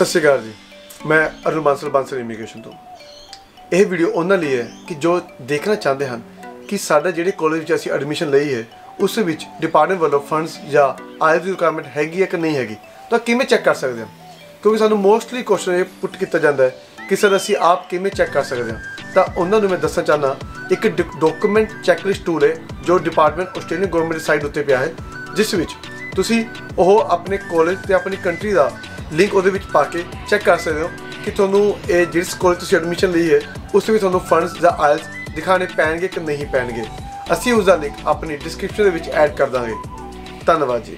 ਸਤਿ ਸ਼੍ਰੀ ਅਕਾਲ ਜੀ। ਮੈਂ ਅਰੁਣ ਬਾਂਸਲ ਬਾਂਸਲ ਇਮੀਗ੍ਰੇਸ਼ਨ ਤੋਂ। ਇਹ ਵੀਡੀਓ ਉਹਨਾਂ ਲਈ ਹੈ ਕਿ ਜੋ ਦੇਖਣਾ ਚਾਹੁੰਦੇ ਹਨ ਕਿ ਸਾਡਾ ਜਿਹੜੇ ਕਾਲਜ ਵਿੱਚ ਅਸੀਂ ਐਡਮਿਸ਼ਨ ਲਈ ਹੈ, ਉਸ ਵਿੱਚ ਡਿਪਾਰਟਮੈਂਟ ਵੱਲੋਂ ਫੰਡਸ ਜਾਂ ਆਇਲਸ ਦੀ ਰਿਕੁਆਇਰਮੈਂਟ ਹੈਗੀ ਹੈ ਕਿ ਨਹੀਂ ਹੈਗੀ, ਤਾਂ ਕਿਵੇਂ ਚੈੱਕ ਕਰ ਸਕਦੇ ਹਾਂ ਕਿਉਂਕਿ ਸਾਨੂੰ ਮੋਸਟਲੀ ਕੁਐਸਚਨ ਇਹ ਪੁੱਟ ਕੀਤਾ ਜਾਂਦਾ ਹੈ ਕਿ ਸਰ ਅਸੀਂ ਆਪ ਕਿਵੇਂ ਚੈੱਕ ਕਰ ਸਕਦੇ ਹਾਂ? ਤਾਂ ਉਹਨਾਂ ਨੂੰ ਮੈਂ ਦੱਸਣਾ ਚਾਹਨਾ ਇੱਕ ਡਾਕੂਮੈਂਟ ਚੈੱਕਲਿਸਟ ਟੂਲ ਹੈ ਜੋ ਡਿਪਾਰਟਮੈਂਟ ਆਸਟ੍ਰੇਲੀਅਨ ਗਵਰਨਮੈਂਟ ਦੀ ਸਾਈਟ ਉੱਤੇ ਪਿਆ ਹੈ, ਜਿਸ ਵਿੱਚ ਤੁਸੀਂ ਉਹ ਆਪਣੇ ਕਾਲਜ ਤੇ ਆਪਣੀ ਕੰਟਰੀ ਦਾ ਲਿੰਕ ਉਹਦੇ ਵਿੱਚ ਪਾ ਕੇ ਚੈੱਕ ਕਰ ਸਕਦੇ ਹੋ ਕਿ ਤੁਹਾਨੂੰ ਇਹ ਜਿਸ ਕਾਲਜ ਤੁਸੀਂ ਐਡਮਿਸ਼ਨ ਲਈ ਹੈ, ਉਸ ਵਿੱਚ ਤੁਹਾਨੂੰ ਫੰਡਸ ਜਾਂ ਆਇਲਸ ਦਿਖਾਣੇ ਪੈਣਗੇ ਕਿ ਨਹੀਂ ਪੈਣਗੇ। ਅਸੀਂ ਉਸ ਦਾ ਲਿੰਕ ਆਪਣੀ ਡਿਸਕ੍ਰਿਪਸ਼ਨ ਦੇ ਵਿੱਚ ਐਡ ਕਰ ਦਾਂਗੇ। ਧੰਨਵਾਦ ਜੀ।